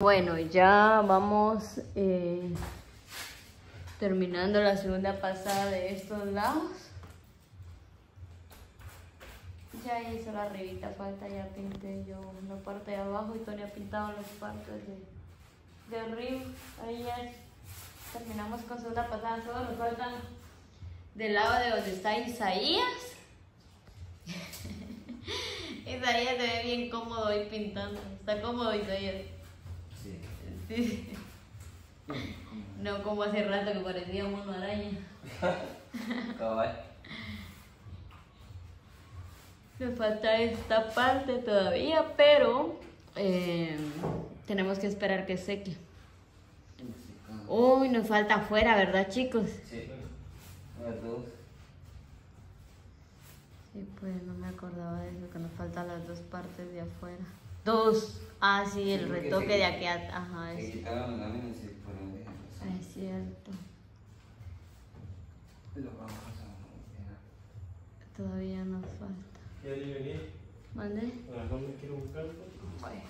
Bueno, ya vamos eh, terminando la segunda pasada de estos lados. Ya hice la arribita, falta ya pinté yo una parte de abajo y Tony ha pintado las partes de, de arriba. Ahí ya terminamos con segunda pasada, solo nos faltan del lado de donde está Isaías. Isaías se ve bien cómodo ahí pintando. Está cómodo Isaías. Sí. Sí. No como hace rato que parecía un mono araña. Cabal. Me falta esta parte todavía, pero eh, tenemos que esperar que seque. Uy, nos falta afuera, ¿verdad, chicos? Sí. Sí, pues no me acordaba de eso, que nos faltan las dos partes de afuera. Dos. Ah, sí, el Sí, retoque se- de aquí. a- Ajá, Se es, quitaron las láminas y se fueron dejando así. es cierto. Lo vamos a mover. Todavía nos falta. Ya venía. ¿Mande? A me quiero buscar. Bueno.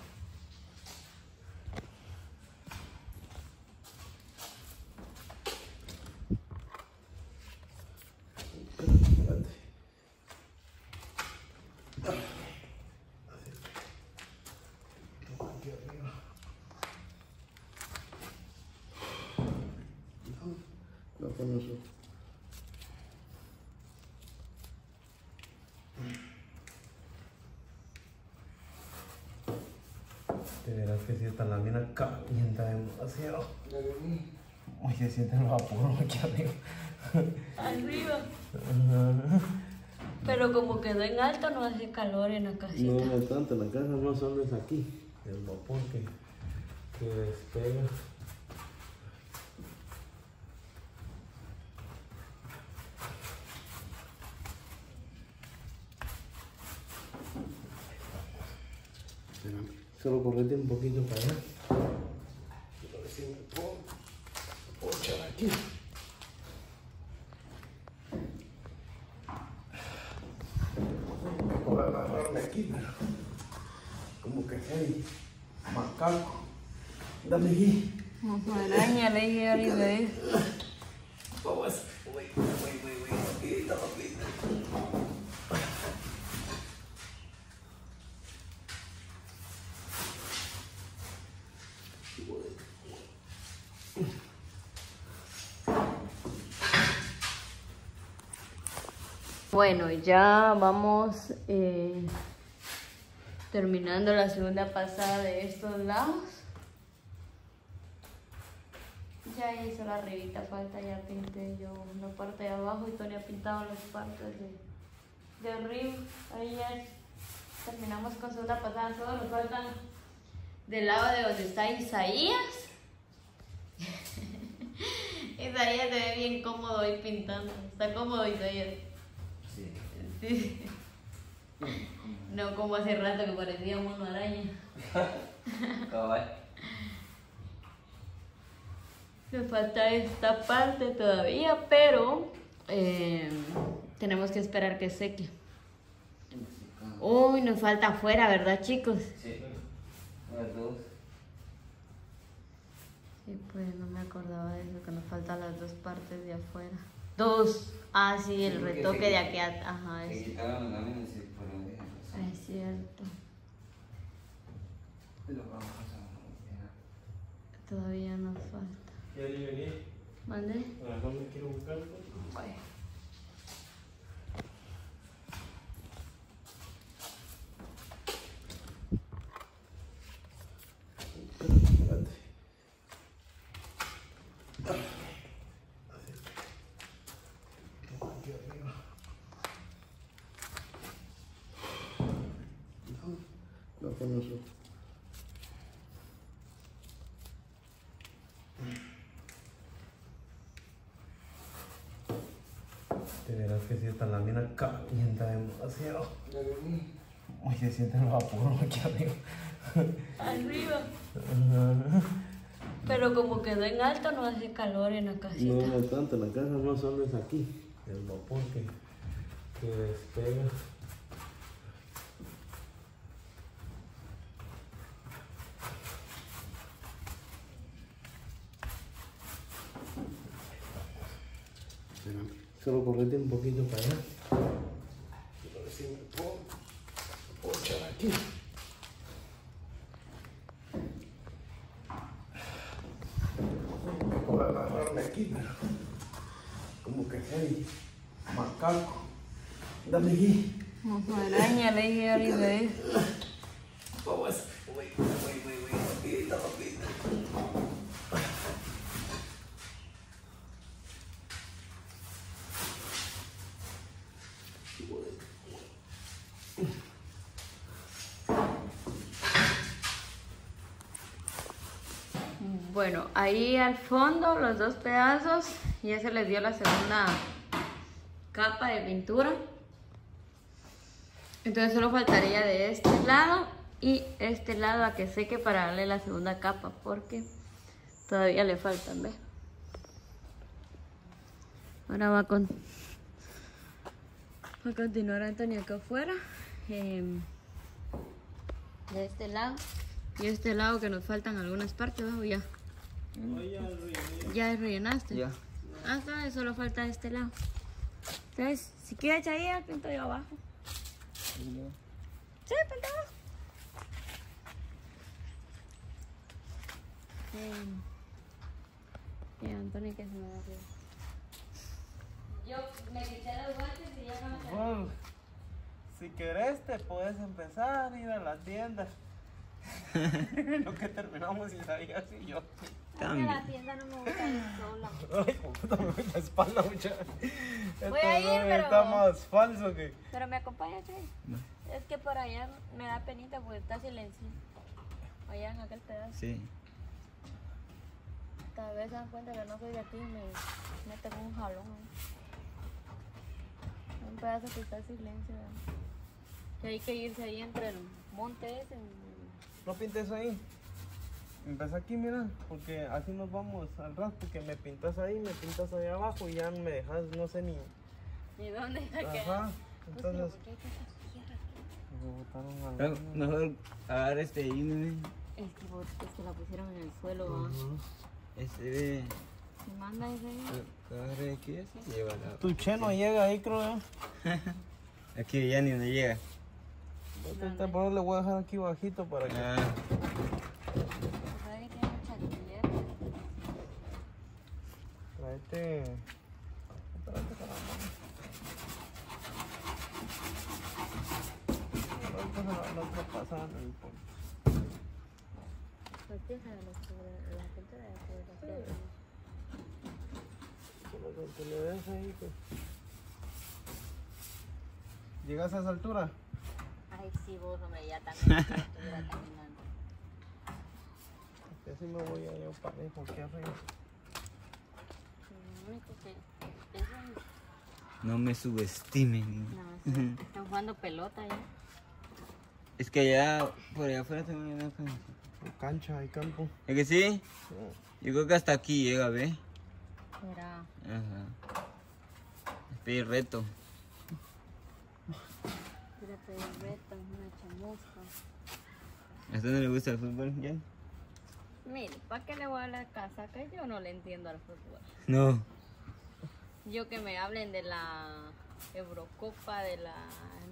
No con eso. De veras que si esta lámina calienta demasiado. Ya vení. Uy, se sienten los apuros aquí arriba. Arriba. Pero como quedó en alto, no hace calor en la casita. No, no tanto, la casa no solo es aquí. El vapor que, que despega. Solo correte un poquito para allá. Ver si me puedo, puedo echar aquí. Por agarrarme aquí, pero como que hay macaco. Dame aquí. Araña, le dije ahorita eso. Vamos. Uy, uy, uy, uy, poquito, poquito. Bueno, ya vamos eh, terminando la segunda pasada de estos lados. Ya hice la arribita, falta ya pinté yo una parte de abajo y Tony ha pintado las partes de, de arriba. Ahí ya terminamos con segunda pasada, solo nos faltan del lado de donde está Isaías. Isaías se ve bien cómodo ahí pintando. Está cómodo Isaías. Sí. Sí. No como hace rato que parecía un mono araña. Cabal. Me falta esta parte todavía, pero eh, tenemos que esperar que seque. Uy, nos falta afuera, ¿verdad, chicos? Sí. Las dos. Sí, pues no me acordaba de eso, que nos faltan las dos partes de afuera. Dos. Ah, sí, el retoque se- de aquí. a- Ajá, Se es, quitaron las láminas y se fueron dejando así. es cierto. Lo vamos a mover. Todavía nos falta. Ya. ¿Mande? A me quiero buscar. Bueno. Espérate. Aquí arriba. No, con eso. De veras que si esta lámina calienta demasiado. Ya vení. Uy, se sienten los apuros aquí arriba. Arriba. Pero como quedó en alto, no hace calor en la casita. No, no tanto, la casa no solo es aquí. El vapor que, que despega. Solo correte un poquito para allá. Quiero ver si me puedo, me puedo echar aquí. Voy a agarrarme aquí, pero como que hay macaco. Dame aquí. Araña, le dije ahorita. ¿eh? Vamos. Uy, uy, uy, uy, rapidito, rapidito. Bueno, ahí al fondo los dos pedazos ya se les dio la segunda capa de pintura. Entonces solo faltaría de este lado y este lado a que seque para darle la segunda capa porque todavía le faltan, ¿ves? Ahora va con a continuar Antonio acá afuera. em, de este lado y este lado que nos faltan algunas partes, ¿no? Ya. Ya rellenaste. Ya. Ah, está, solo falta este lado. Entonces, si quieres ahí, pinto yo abajo. Sí, pinta abajo. Y Antonio que se me va a quedar. Yo me quité los guantes y ya no me si querés te puedes empezar a ir a la tienda. Lo que terminamos y sabías y yo. En la tienda no me gusta sola. Ay, puta, me duele la espalda mucha. Voy a ir, pero- Está más falso que. Pero me acompaña, Chay. Es que por allá me da penita porque está silencio. Allá en aquel pedazo. Sí. Tal vez se dan cuenta que no soy de aquí y me meten un jalón. ahí. Un pedazo que está en silencio. Que hay que irse ahí entre el monte ese. No pintes ahí. Empieza aquí, mira, porque así nos vamos al rato, que me pintas ahí, me pintas ahí abajo y ya me dejas, no sé ni. ¿Y dónde? Ajá. Pues, Entonces, ¿por qué hay tantas tierras aquí? me botaron al. Mejor agarrar este ahí, nene. Es que, es que la pusieron en el suelo. ¿va? Este de. Si manda ese aquí, así. Llévala. Tu che no llega ahí, creo yo. Aquí ya ni no llega. Este por le voy a dejar aquí bajito para que. Ah, el Pues la de la le des ahí, pues. ¿Llegas a esa altura? Ay, sí, vos, hombre, ya también estuviera caminando. Así me voy a yo arriba. Único que no me subestimen. no, sí, están jugando pelota ya. Es que allá, por allá afuera también hay una cancha. Hay cancha, hay campo. ¿Es que sí? Sí. Yo creo que hasta aquí llega, ¿ve? Era, Ajá. Este es reto. era pedir reto, una chamusca. ¿A usted no le gusta el fútbol, ya? Mire, ¿para qué le voy a la casaca? Yo no le entiendo al fútbol. No. Yo que me hablen de la Eurocopa, de la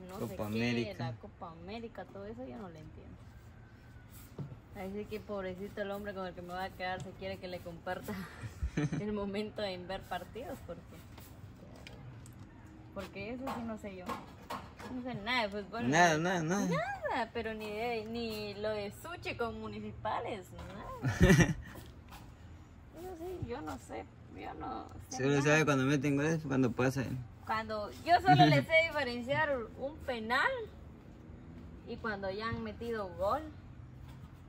no sé Copa qué, América. la Copa América, todo eso yo no le entiendo. Así que pobrecito el hombre con el que me va a quedar se quiere que le comparta el momento en ver partidos porque porque eso sí no sé yo. No sé nada de fútbol. Nada, nada, nada. Nada, pero ni de, ni lo de sushi con municipales, nada. Eso sí, yo no sé, yo no sé. Solo nada. sabe cuando meten goles, cuando pasa. Cuando yo solo le sé diferenciar un penal y cuando ya han metido gol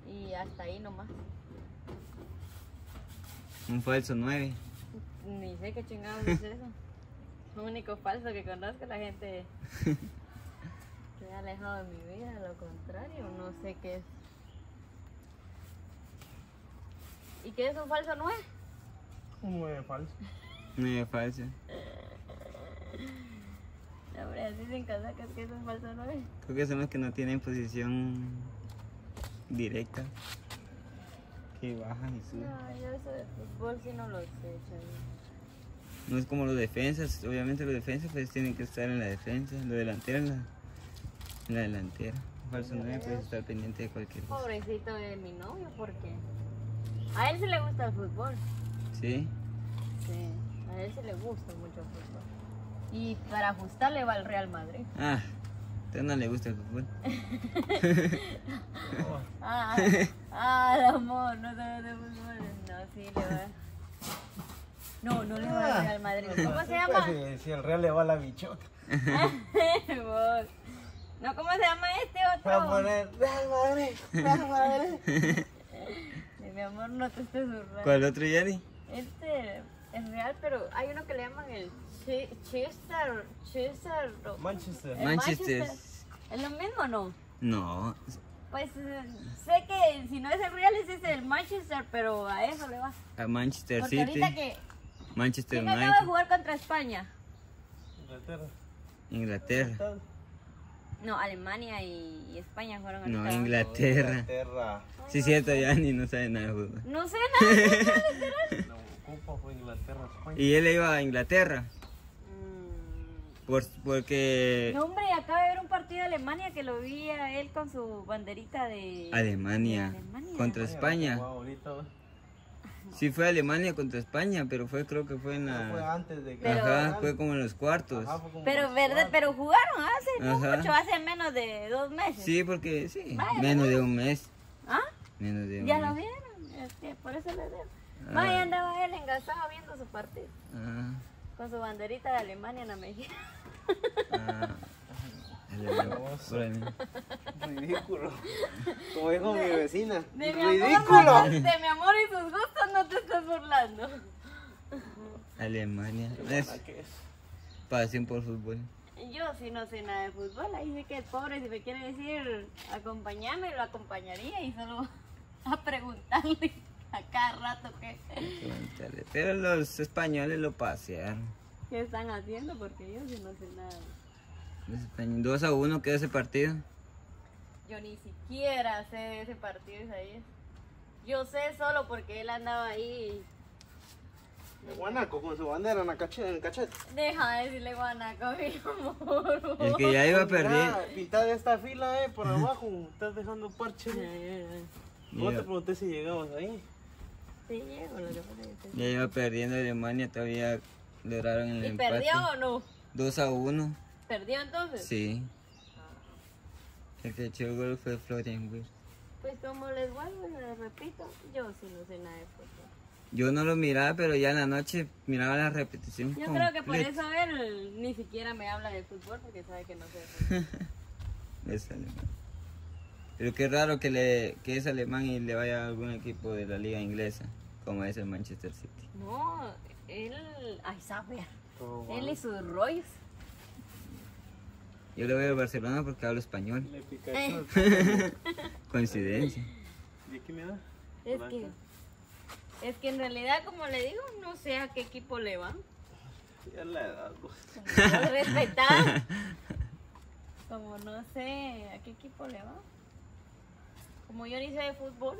y hasta ahí nomás. Un falso 9. Ni sé qué chingados es eso. Lo único falso que conozco la gente que ha alejado de mi vida, lo contrario, no sé qué es. ¿Y qué es un falso nueve? Un nueve falso. 9 falso. Hombre, así sin casacas, ¿qué es un falso nueve? Creo que son los que no tienen posición directa. Que bajan y suben. No, yo eso de fútbol sí no lo sé, chaval. No es como los defensas, obviamente los defensas pues tienen que estar en la defensa, los delanteros en la, en la delantera. Falso 9 puedes estar pendiente de cualquier cosa. Pobrecito de mi novio, porque a él sí le gusta el fútbol. ¿Sí? Sí, a él sí le gusta mucho el fútbol. Y para ajustarle va al Real Madrid. Ah, a usted no le gusta el fútbol. Ah, ah, el amor, no sabe de fútbol. No, sí le va. No, no le va al Real Madrid. ¿Cómo se llama? Pues, si, si el Real le va a la bichota. No, ¿cómo se llama este Va a otro? poner Real Madrid, Real Madrid. Mi amor, no te estés burlando. ¿Cuál otro, Yanni? Este es real, pero hay uno que le llaman el Chester. Chester. Manchester. el Manchester. ¿Es lo mismo o no? No, Pues eh, sé que si no es el Real, ese es el Manchester, pero a eso le va. a Manchester Porque City, ahorita que. Manchester ¿Quién acaba de United, jugar contra España? Inglaterra. Inglaterra. No, Alemania y, España fueron No, ahorita. Inglaterra. Inglaterra. Sí, cierto, Yanni no sabe nada de fútbol. No sé nada. Inglaterra, España. Y él iba a Inglaterra, Mm, por, porque No, hombre, acaba de ver un partido de Alemania que lo vi a él con su banderita de. Alemania de Alemania. contra España. Sí fue Alemania contra España, pero fue creo que fue en Fue la... antes de que. Ajá, fue como en los cuartos. Ajá, fue Pero, los ¿verdad? cuartos. Pero jugaron hace Ajá. mucho, hace menos de dos meses. Sí, porque sí, Vaya, menos de un mes. ¿Ah? Menos de un Ya lo mes. vieron, es que por eso le digo. Vaya, andaba engasado viendo su partido. Ah, Con su banderita de Alemania en la mejilla. ah. Ridículo. Como dijo mi vecina. De mi, amor, Ridículo. te- de mi amor y sus gustos no te estás burlando. Alemania. Es ¿Qué es? pasión por fútbol. Yo sí no sé nada de fútbol, ahí sé que es pobre, si me quiere decir acompañarme, lo acompañaría y solo a preguntarle a cada rato qué, Pregúntale. Pero los españoles lo pasearon. qué están haciendo, porque yo sí no sé nada. Los españoles, 2 a 1 quedó ese partido. Yo ni siquiera sé de ese partido, Isaías. Yo sé solo porque él andaba ahí. De Guanaco con su bandera en, la cache- en el cachete. Deja de decirle guanaco, mi amor. El que ya iba perdiendo. Mira, pintar esta fila, eh, por abajo. Estás dejando parche. No te Ya, pregunté si llegabas ahí. Sí, llego, lo que pasa es que sí. Ya iba perdiendo Alemania, todavía lograron el ¿Y empate. perdió o no? 2 a 1. ¿Perdió entonces? Sí. El que echó el gol fue Florian Wirtz. Pues como les vuelvo y les repito, yo sí no sé nada de fútbol. Yo no lo miraba, pero ya en la noche miraba la repetición. Yo creo que por eso él ni siquiera me habla de fútbol porque sabe que no sé. Es alemán. Pero qué raro que, le, que es alemán y le vaya a algún equipo de la liga inglesa, como es el Manchester City. No, él, ay, sabe, Todo él y sus rollos. Yo le voy al Barcelona porque hablo español. Le pica Eh. el Coincidencia. ¿Y aquí me da? Es que, es que en realidad, como le digo, no sé a qué equipo le van. Ya la edad, pues. Respetar. Como no sé a qué equipo le va. Como yo ni sé de fútbol.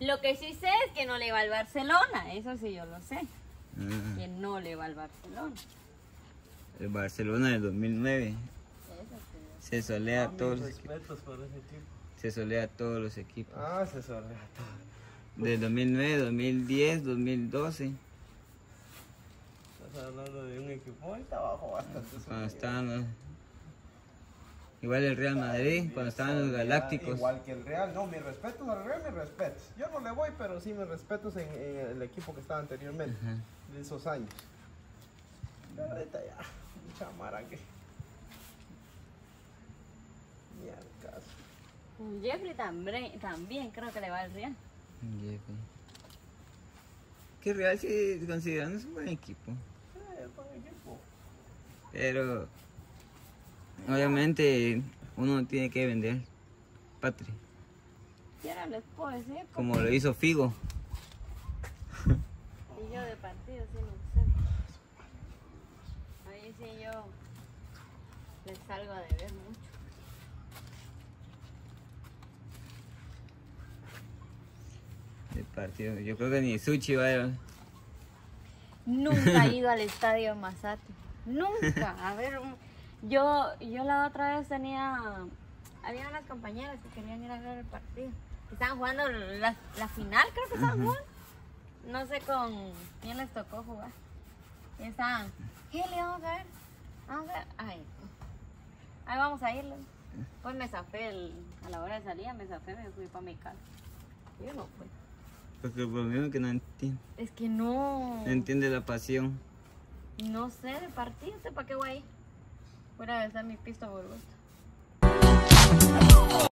Lo que sí sé es que no le va al Barcelona. Eso sí yo lo sé. Ah, Que no le va al Barcelona. el Barcelona del 2009 Eso sí. se solea a todos los equipos. respetos por ese equipo. Se solea a todos los equipos. Ah, se sorrea todo. Del 2009, 2010, 2012. Estás hablando de un equipo ahorita abajo bastante. Cuando estaban los- Igual el Real Madrid, cuando estaban los Galácticos. Igual que el Real, no, mis respetos al Real, mis respetos. Yo no le voy, pero sí mis respetos en, en el equipo que estaba anteriormente, Ajá. de esos años. Pero ahorita ya, mucha mara que. Ni al caso. Jeffrey también, también creo que le va al Real. Jeffrey. Que Real sí consideran es un buen equipo. Eh, es buen equipo. Pero obviamente uno tiene que vender patria. Como lo hizo Figo. y yo de partido sí no sé. Ahí sí yo les salgo a deber mucho. de partido. Yo creo que ni Suchi va a... Nunca he ido al estadio Mazate. Nunca. A ver, un- yo, yo la otra vez tenía. Había unas compañeras que querían ir a ver el partido. Que estaban jugando la, la final, creo que estaban jugando. No sé con quién les tocó jugar. Y estaban. ¿Qué le vamos a ver? Vamos a ver. Ay, ahí vamos a irle. Pues me zafé el- a la hora de salida, me zafé, me fui para mi casa. Yo no fui. Porque por lo mismo que no entiende, Es que no. no entiende la pasión. No sé de partido, ¿para qué voy a ir? Voy a besar mi pisto por gusto.